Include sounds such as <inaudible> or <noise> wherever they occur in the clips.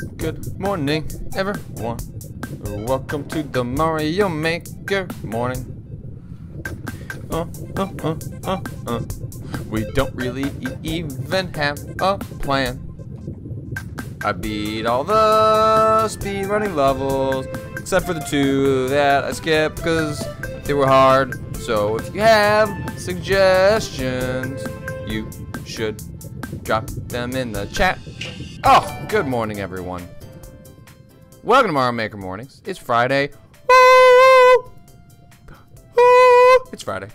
Good morning, everyone. Welcome to the Mario Maker morning. Uh, uh, uh, uh, uh. We don't really e- even have a plan. I beat all the speedrunning levels, except for the two that I skipped because they were hard. So if you have suggestions, you should drop them in the chat. Oh, good morning, everyone. Welcome to Mario Maker Mornings. It's Friday. It's Friday.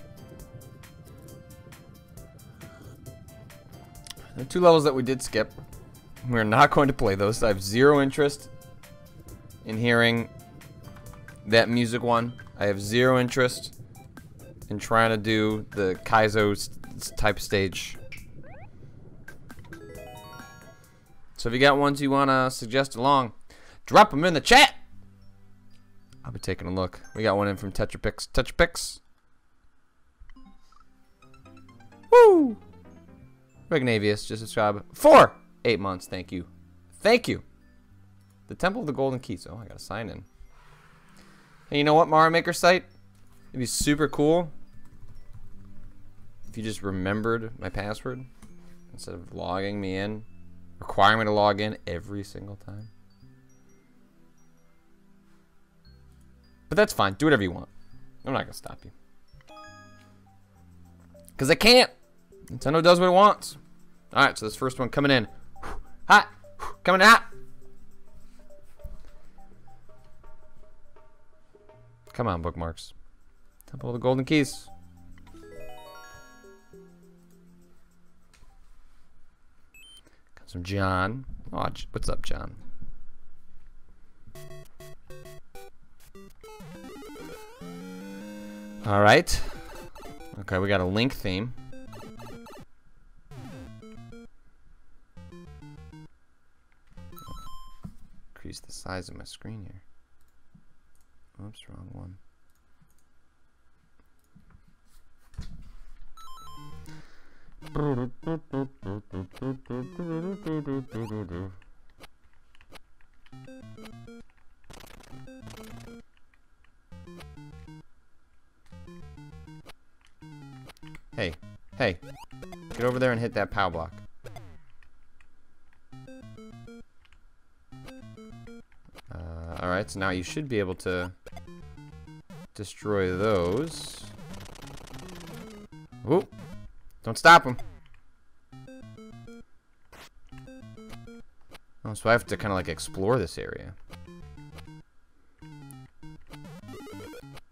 There are two levels that we did skip. We're not going to play those. I have zero interest in hearing that music one. I have zero interest in trying to do the Kaizo type stage. So if you got ones you want to suggest along, drop them in the chat. I'll be taking a look. We got one in from Tetrapix. Tetrapix. Woo! Regnavius, just subscribe. Four! Eight months, thank you. Thank you. The Temple of the Golden Keys. Oh, I gotta sign in. Hey, you know what, Mario Maker site? It'd be super cool if you just remembered my password instead of logging me in, requiring me to log in every single time. But that's fine. Do whatever you want. I'm not gonna stop you. Cause I can't. Nintendo does what it wants. All right, so this first one coming in, hot, coming in hot. Come on, bookmarks. Temple of the Golden Keys. From John. Oh, what's up, John? All right. Okay, we got a Link theme. Increase the size of my screen here. Oops, wrong one. Hey, hey, get over there and hit that pow block. Uh, Alright, so now you should be able to destroy those. Ooh, don't stop him. Oh, so I have to kind of like explore this area.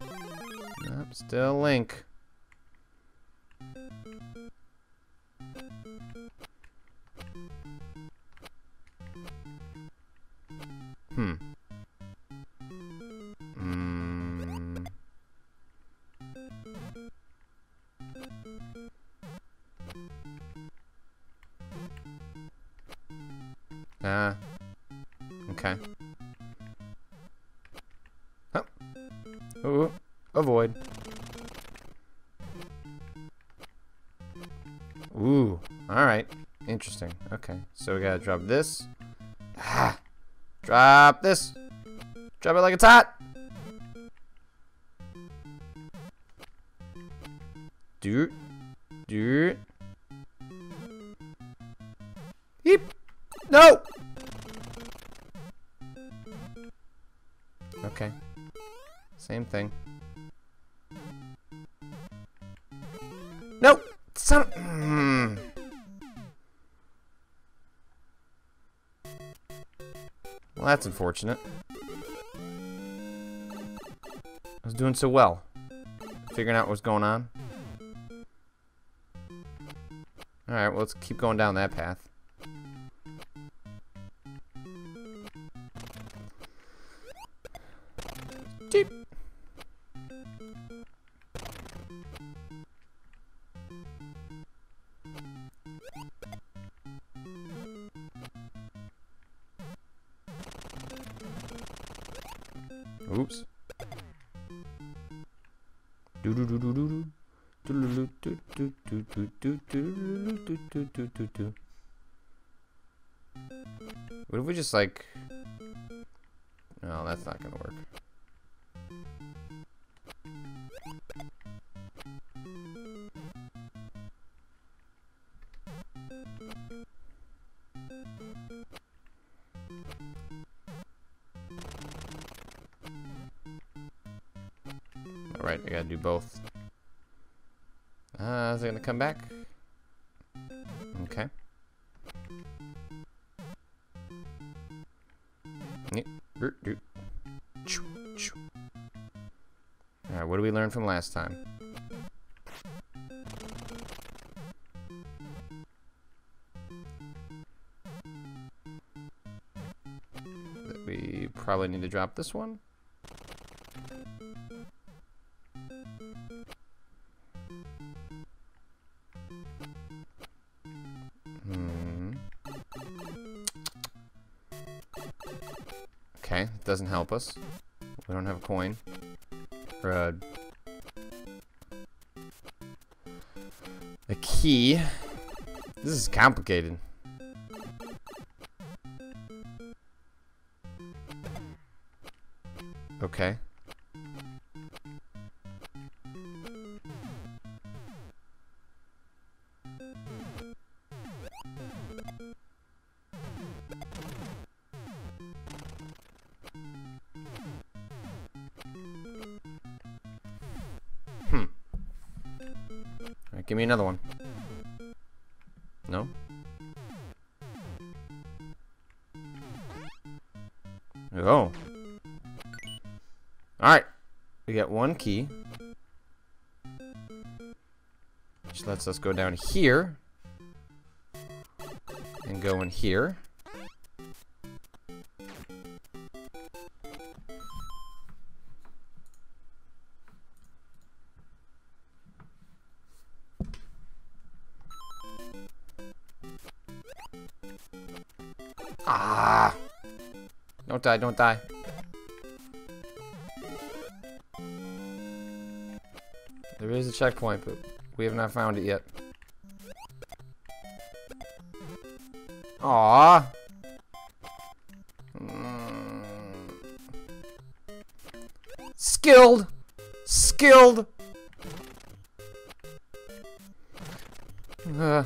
Nope, still Link. Drop this. Ah. Drop this. Drop it like it's hot. Well, that's unfortunate. I was doing so well. Figuring out what's going on. Alright, well, let's keep going down that path. Like... No, that's not gonna work. Alright, I gotta do both. Uh, is it gonna come back? From last time? We probably need to drop this one? Hmm. Okay, it doesn't help us. We don't have a coin. Or a... key. This is complicated. Okay. One key. Which lets us go down here. And go in here. Ah! Don't die, don't die. There is a checkpoint, but we have not found it yet. Ah. Mm. Skilled! Skilled! Uh.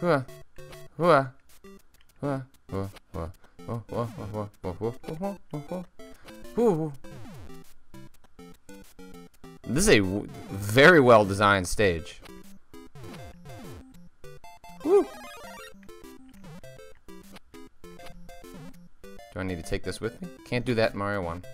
Uh. Uh. This a very well designed stage. Woo. Do I need to take this with me? Can't do that in Mario 1.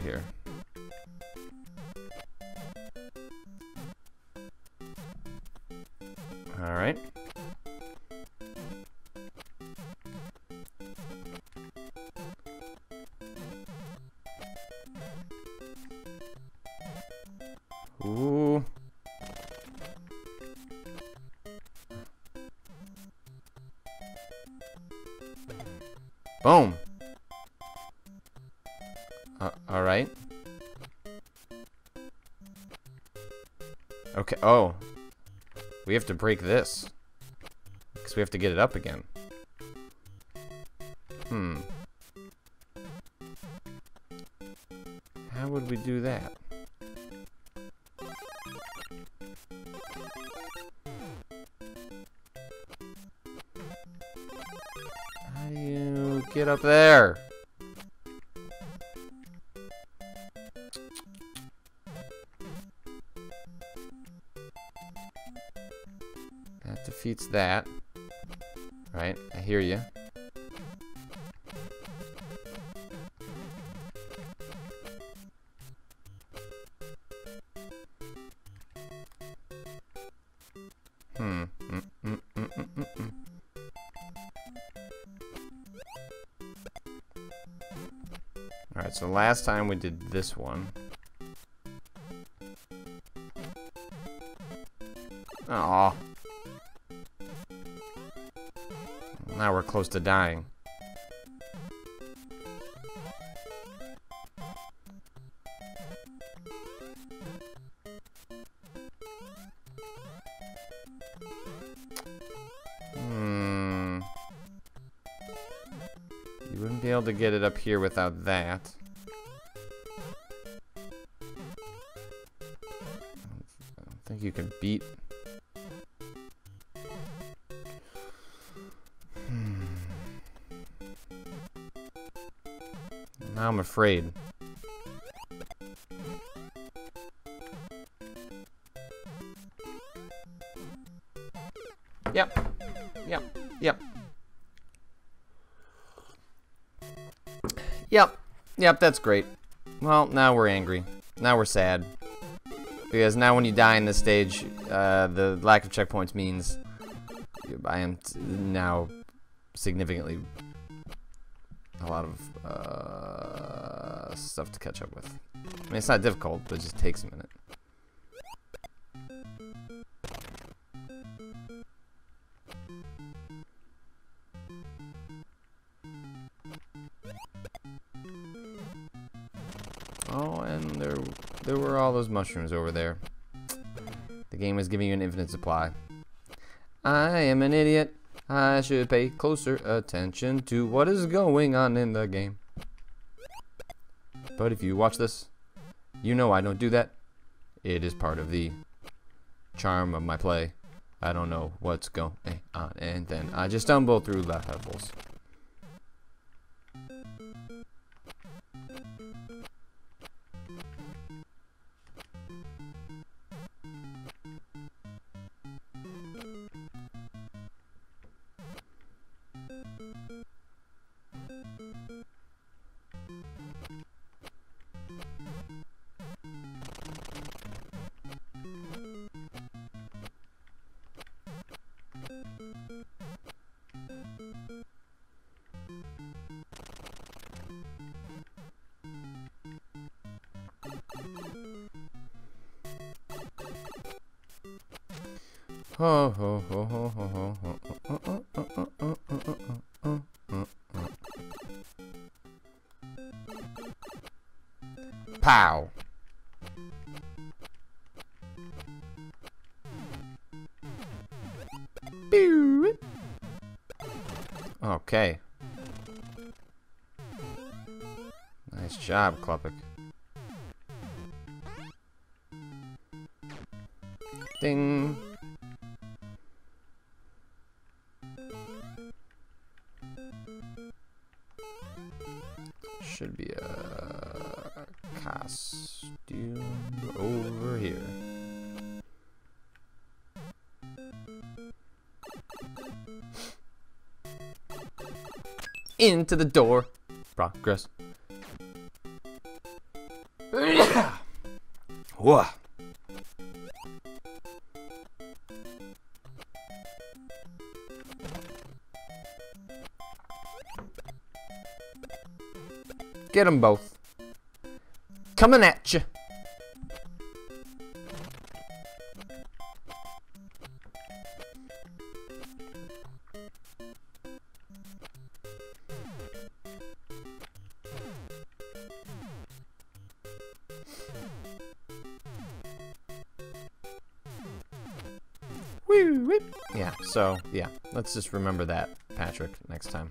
Here? Okay. Oh. We have to break this. Because we have to get it up again. Hmm. How would we do that? How do you get up there. That. Right, I hear you. Hmm. Mm -mm -mm Alright, so last time we did this one. Aw. Now we're close to dying. Hmm. You wouldn't be able to get it up here without that. I don't think you can beat I'm afraid. Yep. Yep. Yep. Yep. Yep, that's great. Well, now we're angry. Now we're sad. Because now when you die in this stage, uh, the lack of checkpoints means I am now significantly a lot of stuff to catch up with. I mean, it's not difficult, but it just takes a minute. Oh, and there, there were all those mushrooms over there. The game is giving you an infinite supply. I am an idiot. I should pay closer attention to what is going on in the game. But if you watch this, you know I don't do that. It is part of the charm of my play. I don't know what's going on, and then I just stumble through levels. Pow. Okay. Nice job, Klepek. Ding. Into the door. Progress. <coughs> Whoa. Get them both. Coming at you. Let's just remember that, Patrick, next time.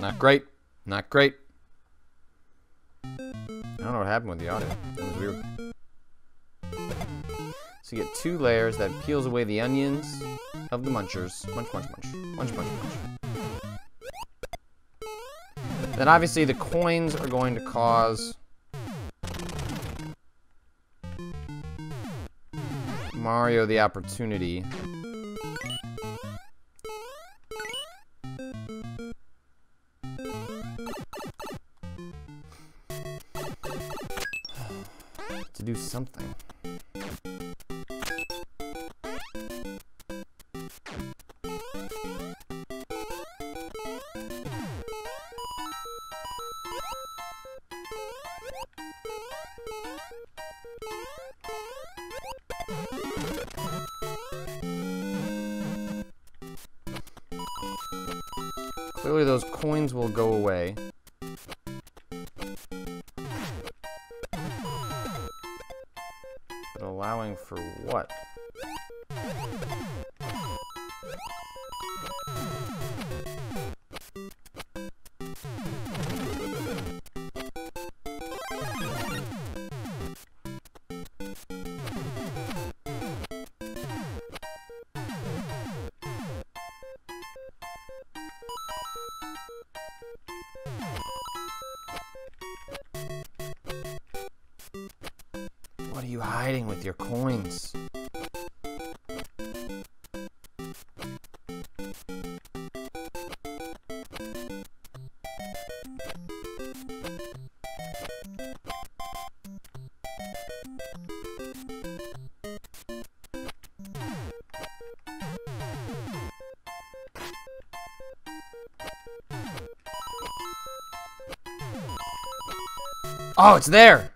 Not great. Not great. I don't know what happened with the audio. It was weird. So you get two layers that peels away the onions of the munchers. Munch, munch, munch. Munch, munch, munch. Then obviously the coins are going to cause Mario the opportunity coins will go away. But allowing for what? It's there!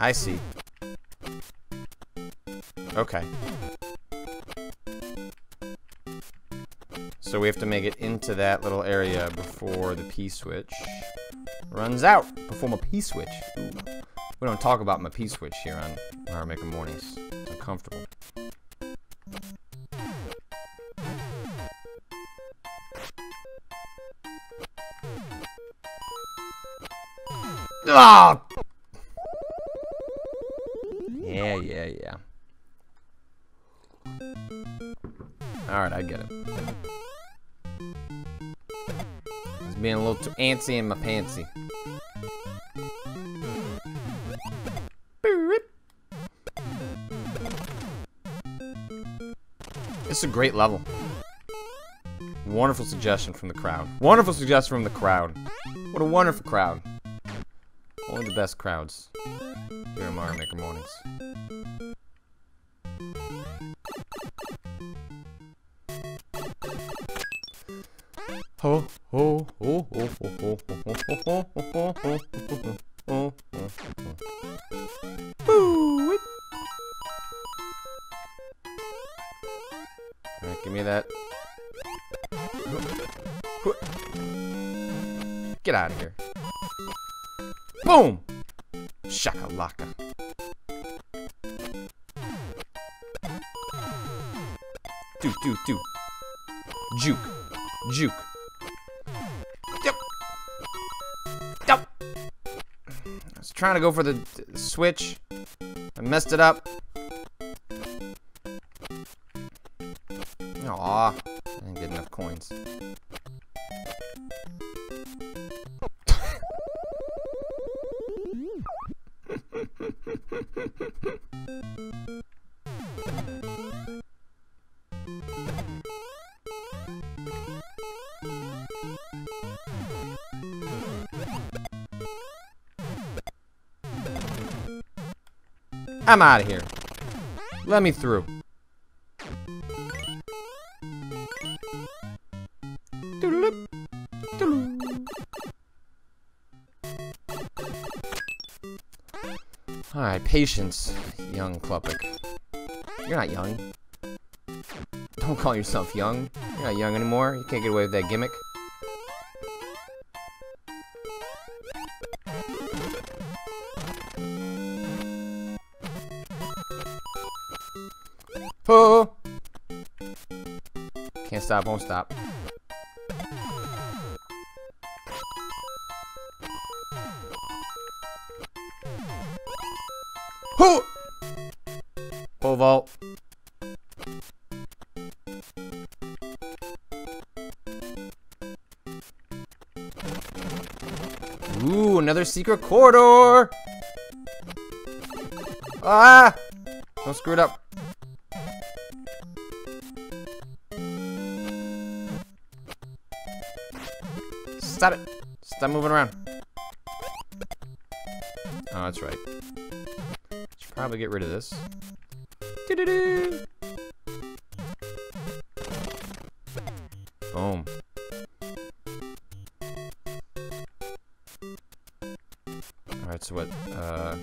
I see. Okay. So we have to make it into that little area before the P-switch runs out. Before my P-switch. We don't talk about my P-switch here on Mario Maker Mornings. It's uncomfortable. Ah! Yeah, yeah. Alright, I get it. I was being a little too antsy in my pantsy. Is a great level. Wonderful suggestion from the crowd. Wonderful suggestion from the crowd. What a wonderful crowd. Only the best crowds here at Mario Maker Mornings. Ho ho ho to go for the switch. I messed it up. Aw. I didn't get enough coins. I'm out of here. Let me through. Alright, patience, young Klepek. You're not young. Don't call yourself young. You're not young anymore. You can't get away with that gimmick. Oh! Can't stop, won't stop. Who? Pole vault. Ooh, another secret corridor. Ah! Don't screw it up. Stop it. Stop moving around. Oh, that's right. Should probably get rid of this. Doo -doo -doo. Boom. Alright, so what, uh...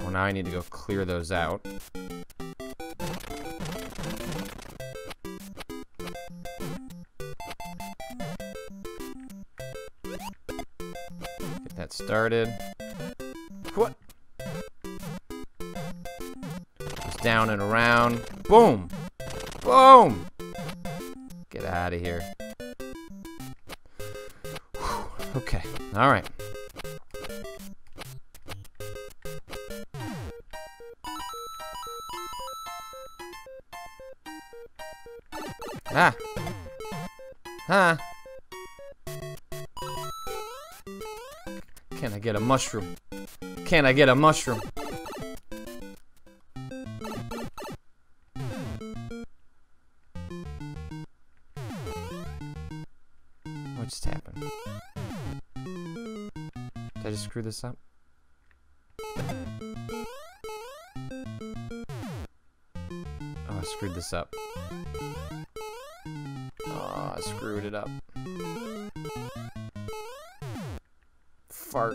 Well, now I need to go clear those out. Started. I get a mushroom? What just happened? Did I just screw this up? Oh, I screwed this up. Oh, I screwed it up. Fart.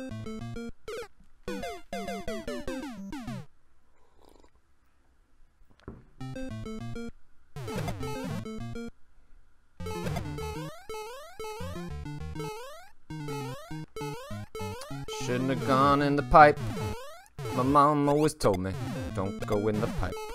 Mom always told me, don't go in the pipe.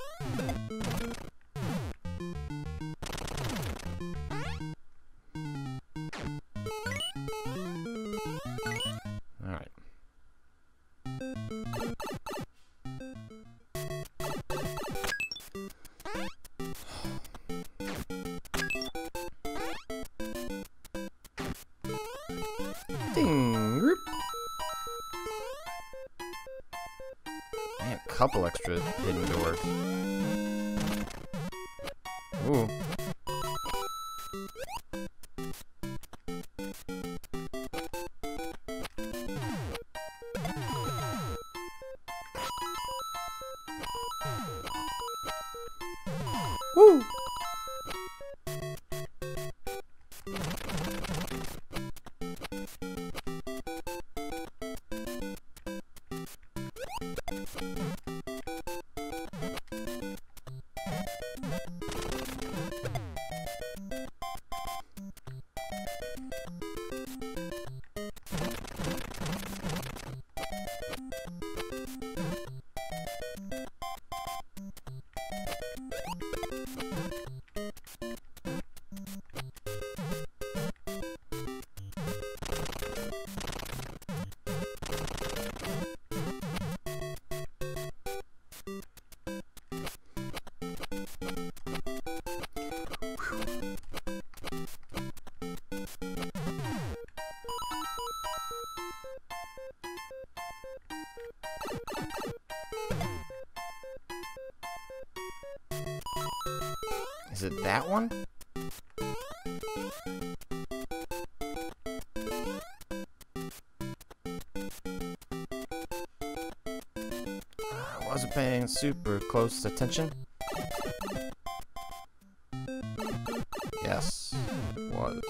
Is it that one? I wasn't paying super close attention. Yes, was.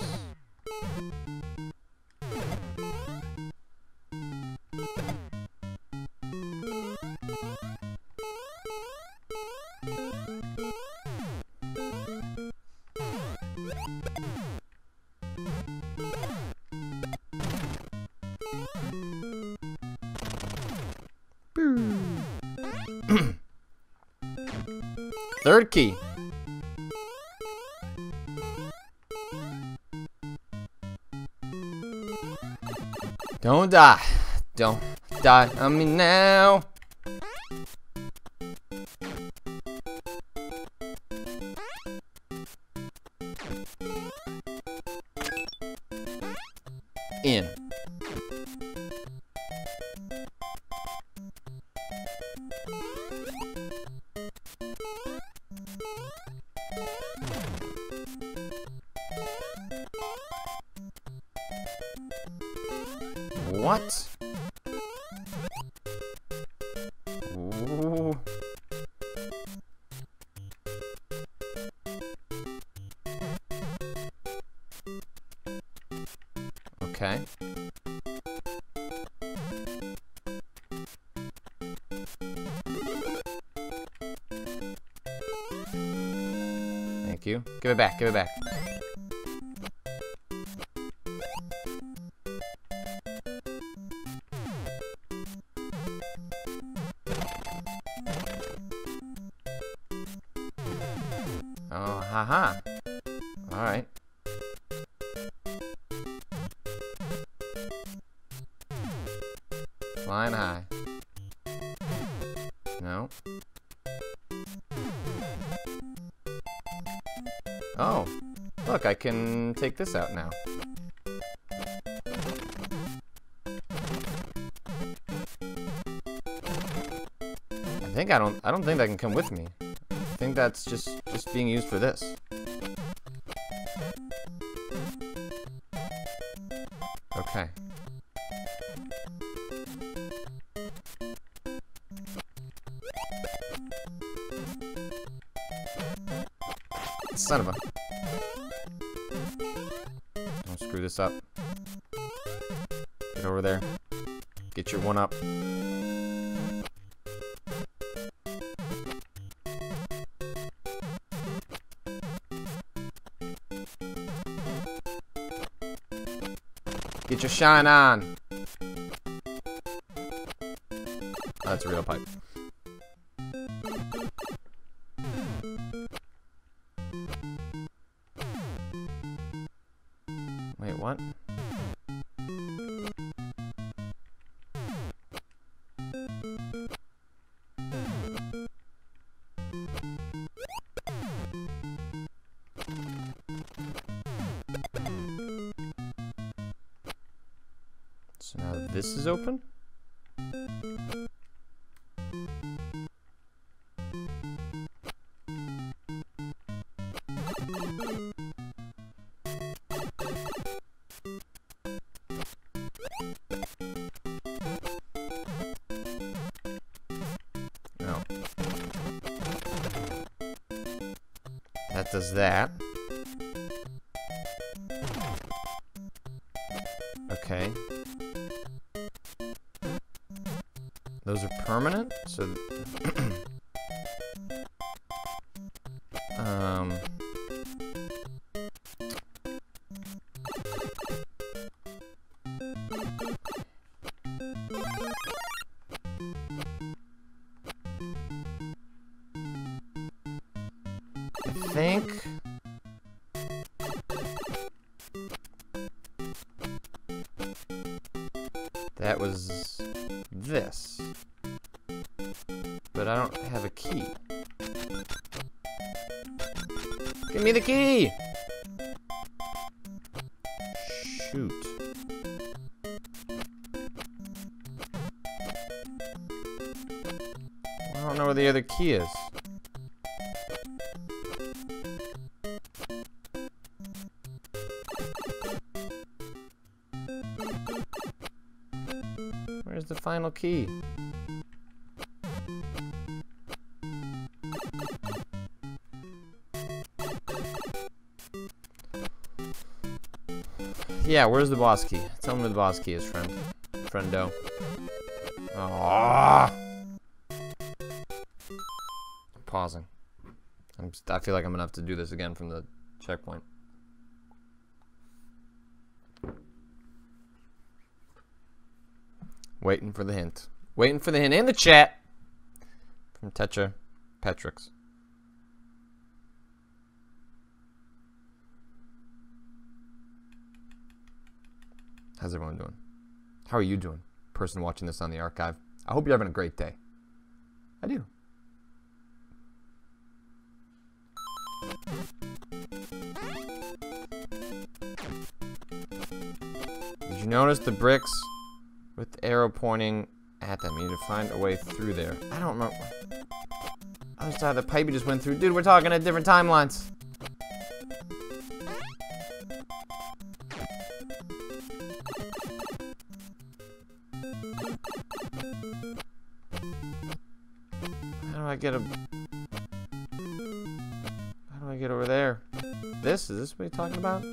Third key. Don't die. Don't die on me now. You. Give it back, give it back. Take this out now. I think I don't I don't think that can come with me. I think that's just just being used for this. Shine on. That's a real pipe. That That was this. But I don't have a key. Give me the key! Shoot. I don't know where the other key is. Key? Yeah, where's the boss key? Tell me where the boss key is, friend. Friendo. Ah! Pausing. I'm, I feel like I'm gonna have to do this again from the checkpoint. for the hint. Waiting for the hint in the chat from Tetra Patrick's. How's everyone doing? How are you doing, person watching this on the archive? I hope you're having a great day. I do. Did you notice the bricks arrow pointing at them? You need to find a way through there. I don't know. I just was the pipe you just went through. Dude, we're talking at different timelines. How do I get a... How do I get over there? This? Is this what you're talking about?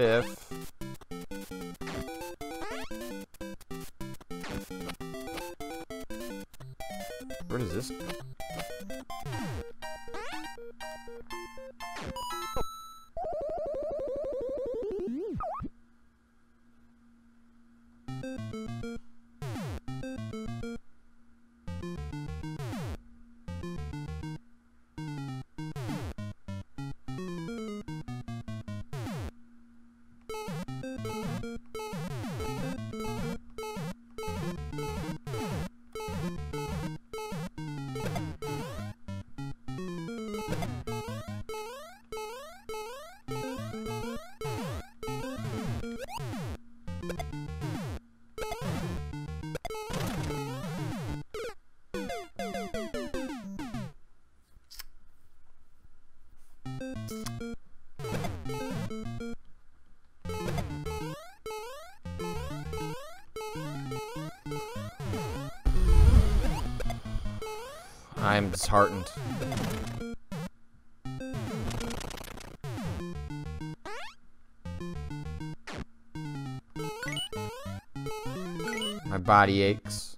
If... I'm disheartened. My body aches.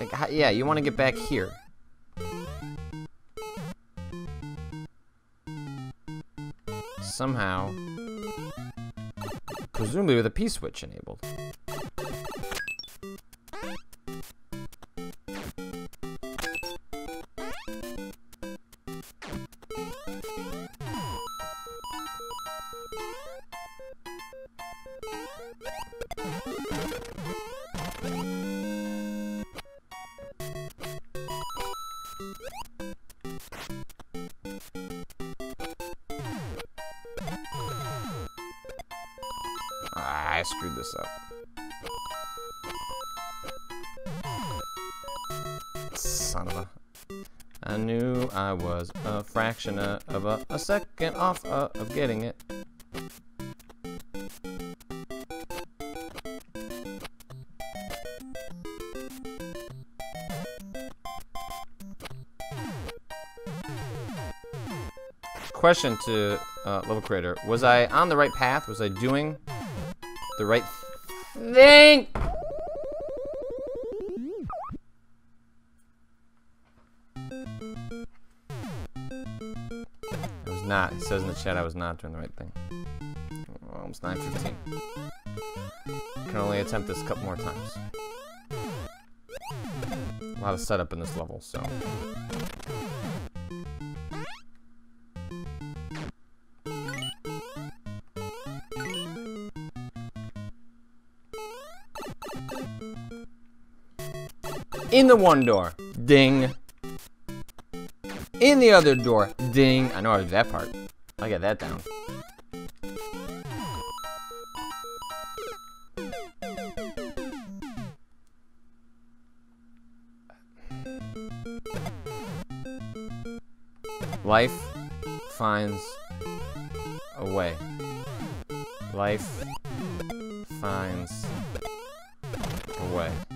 Like, yeah, you want to get back here. Somehow. Presumably with a P-switch enabled. Son of a... I knew I was a fraction of a, a second off uh, of getting it. Question to uh, level creator: Was I on the right path? Was I doing the right thing? Not. It says in the chat I was not doing the right thing. Almost 9:15. Can only attempt this a couple more times. A lot of setup in this level, so. In the one door, ding. In the other door, ding. I know to do that part. I got that down. Life finds a way. Life finds a way.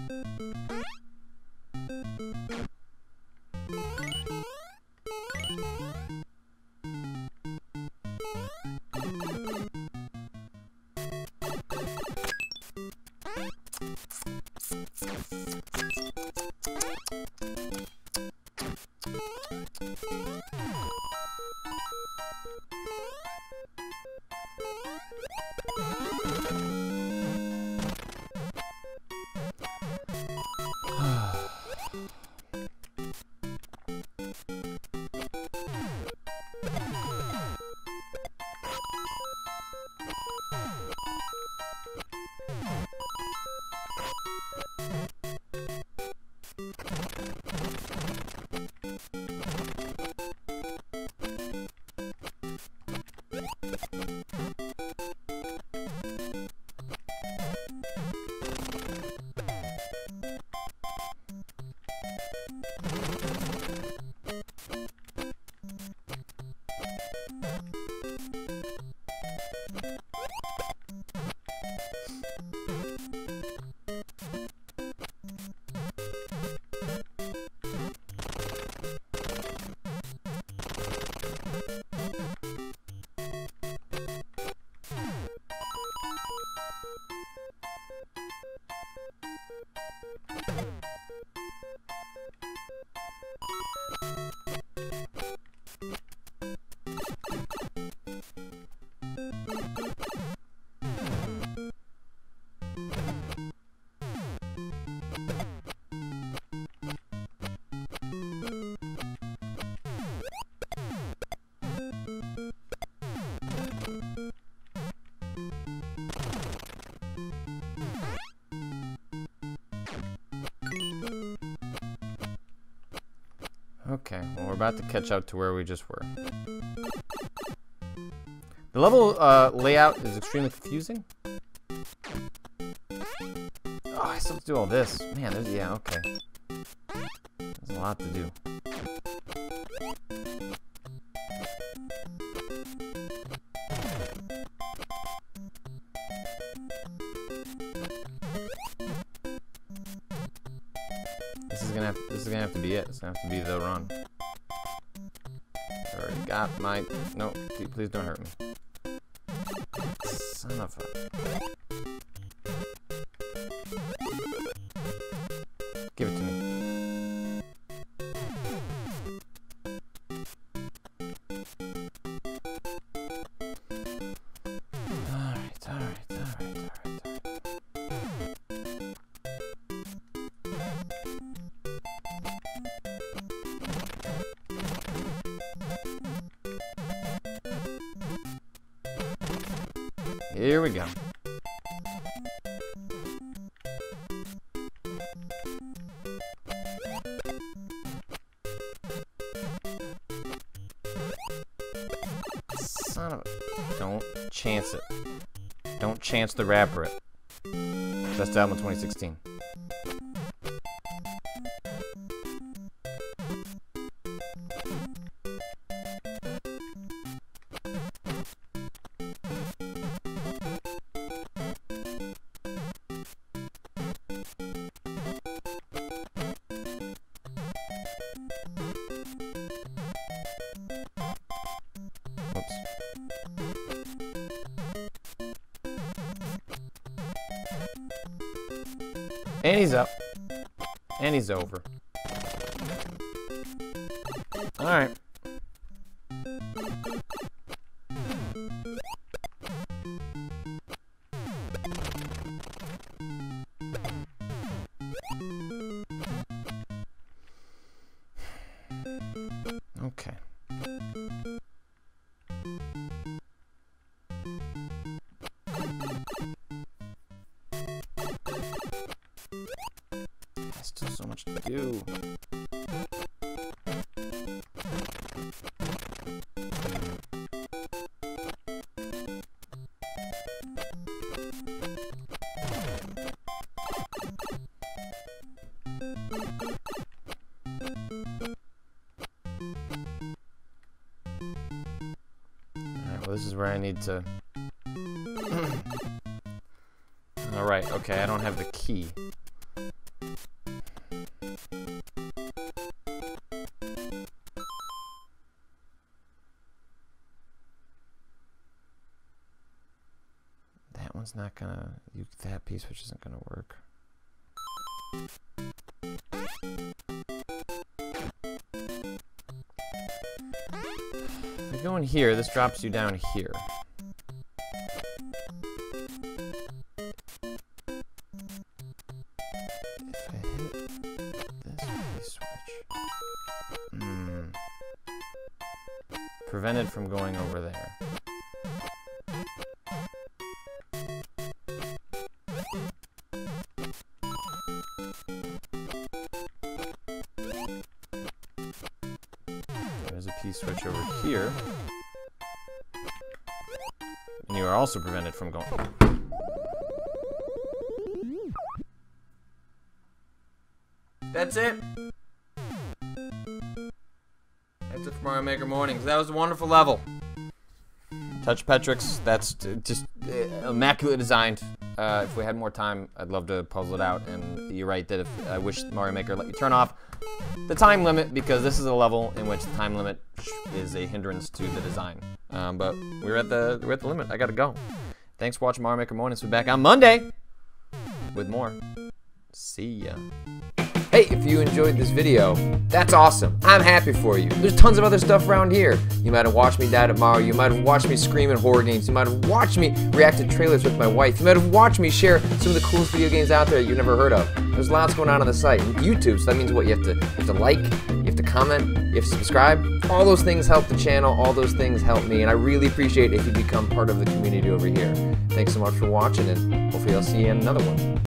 Okay, well we're about to catch up to where we just were. The level uh, layout is extremely confusing. Oh, I still have to do all this. Man, there's, yeah, okay. There's a lot to do. Here we go. Son of a... Don't chance it. Don't Chance the Rapper it. Best album 2016. Much to do. Alright, well this is where I need to... <clears throat> Alright, okay, I don't have the key. Gonna... You, that piece which isn't gonna work. If I go in here, this drops you down here. Hmm. Prevented from going over there. Also prevented from going. That's it. That's it for Mario Maker Mornings. That was a wonderful level. Touch Petrix, that's just uh, immaculate designed. Uh, if we had more time, I'd love to puzzle it out. And you're right that if I wish Mario Maker let you turn off the time limit because this is a level in which the time limit is a hindrance to the design. Um, but we're at the we're at the limit. I gotta go. Thanks for watching Mario Maker Mornings. We'll be back on Monday with more. See ya. Hey, if you enjoyed this video, that's awesome. I'm happy for you. There's tons of other stuff around here. You might have watched me die at Mario. You might have watched me scream at horror games. You might have watched me react to trailers with my wife. You might have watched me share some of the coolest video games out there you've never heard of. There's lots going on on the site. And YouTube, so that means what? You have to, you have to like, you have to comment, you subscribe. All those things help the channel. All those things help me. And I really appreciate if you become part of the community over here. Thanks so much for watching, and hopefully I'll see you in another one.